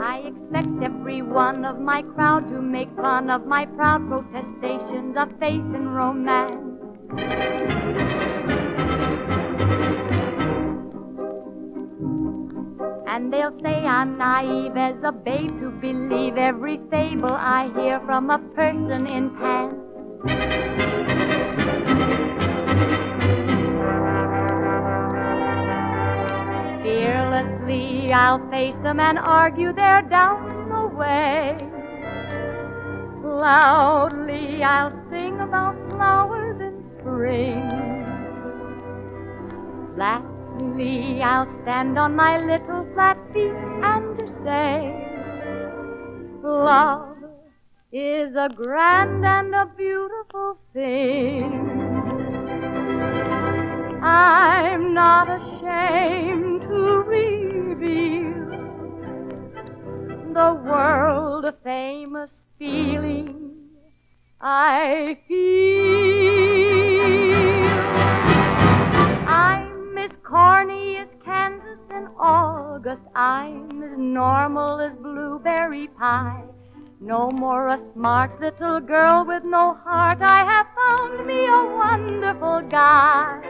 I expect every one of my crowd to make fun of my proud protestations of faith and romance. And they'll say I'm naive as a babe to believe every fable I hear from a person in pants. I'll face them and argue their doubts away. Loudly I'll sing about flowers in spring. Flatly I'll stand on my little flat feet and say, Love is a grand and a beautiful thing. I'm not ashamed famous feeling I feel. I'm as corny as Kansas in August. I'm as normal as blueberry pie. No more a smart little girl with no heart. I have found me a wonderful guy.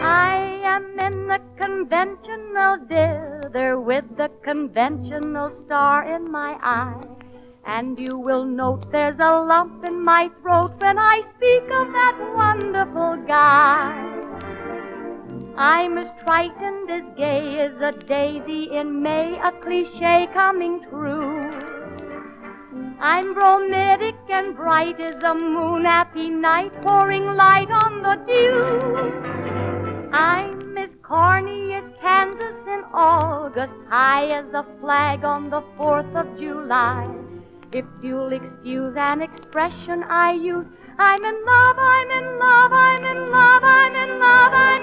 I am in the conventional dither with the conventional star in my eye. And you will note there's a lump in my throat when I speak of that wonderful guy. I'm as trite and as gay as a daisy in May, a cliche coming true. I'm bromidic and bright as a moon happy night, pouring light on the dew. I'm as corny as Kansas in August, high as a flag on the 4th of July. If you'll excuse an expression I use, I'm in love, I'm in love, I'm in love, I'm in love, I'm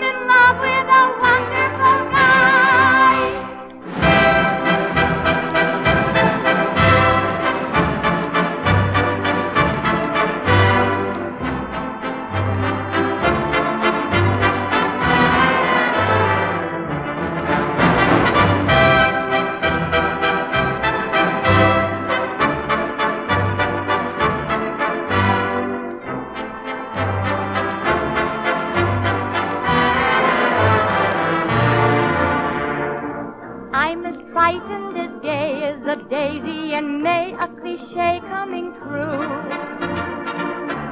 I'm as frightened as gay as a daisy in May, a cliche coming true.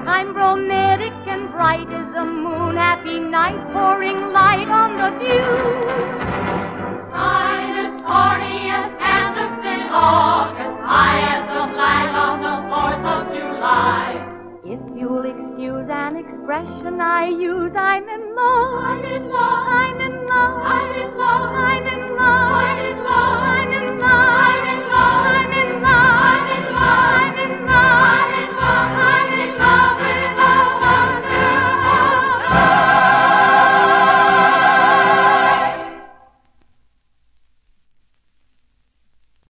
I'm bromidic and bright as a moon, happy night, pouring light on the view. I'm as corny as Kansas in August, high as a flag on the 4th of July. If you'll excuse an expression I use, I'm in love. I'm in love.